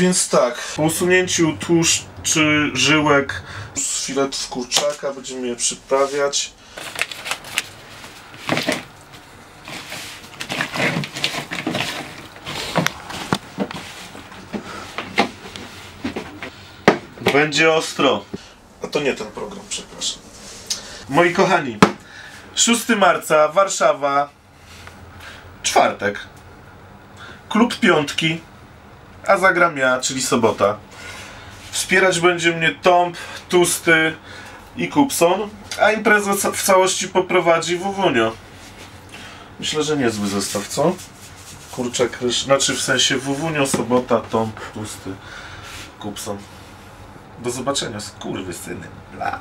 Więc tak, po usunięciu tłuszczy, żyłek z filetów kurczaka będziemy je przyprawiać. Będzie ostro. A to nie ten program, przepraszam. Moi kochani, 6 marca, Warszawa, czwartek. Klub piątki, a zagram ja, czyli sobota. Wspierać będzie mnie Tomp, Tusty i Kupson, a imprezę w całości poprowadzi Wuwunio. Myślę, że niezły zestaw, co? Znaczy w sensie Wuwunio, sobota, Tomp, Tusty, Kupson. Do zobaczenia, skurwysyny. Blau.